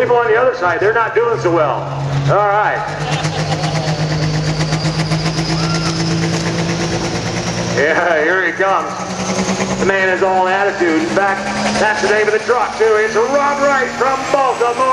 People on the other side, they're not doing so well. All right. Yeah, here he comes. The man is all attitude. In fact, that's the name of the truck, too. It's Rob Wright from Baltimore,